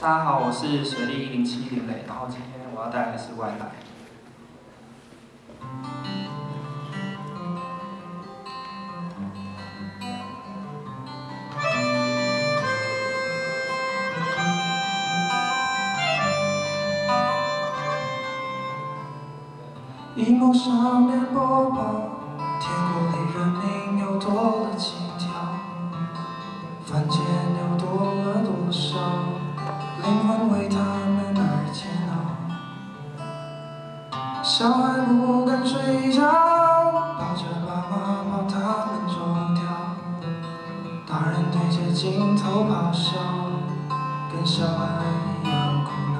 大家好，我是学历一零七林磊，然后今天我要带来的是外来。荧幕上面播报，天国里人民又多了几为他们而煎熬。小孩不敢睡觉，抱着爸妈把他们走掉，大人对着镜头咆哮，跟小孩一样苦恼。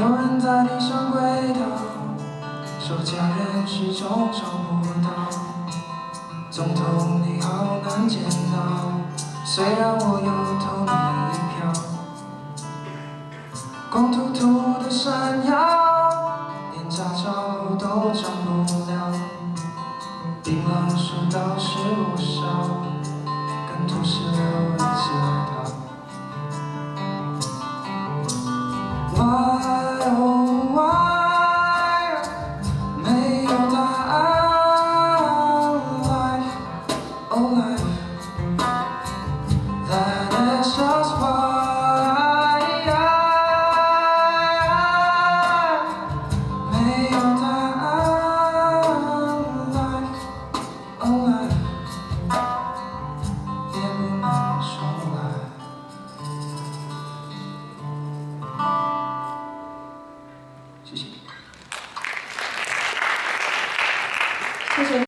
有人在地上跪倒，说家人始终找不到。总统你好难见到，虽然我有投你一票。光秃秃的山腰，连驾照都长不了。槟榔树倒是不少，跟土石流一起来逃。谢谢。